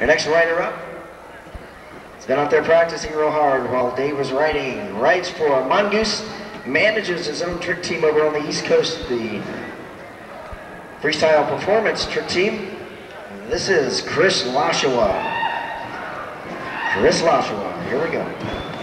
Your next rider up has been out there practicing real hard while Dave was riding. Rides for Mongoose, manages his own trick team over on the East Coast, the Freestyle Performance Trick Team. This is Chris Lashua. Chris Lashua, here we go.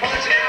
punch it,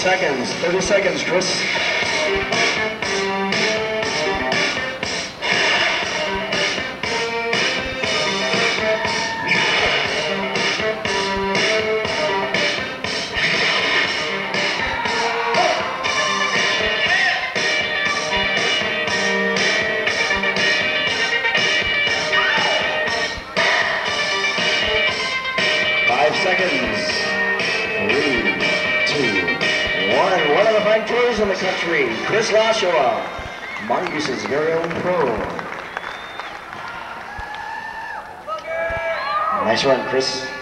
seconds. 30 seconds, Chris. Five seconds. Three, one. One of the fighters in the country, Chris Lashua, Mongoose's very own pro. Nice run, Chris.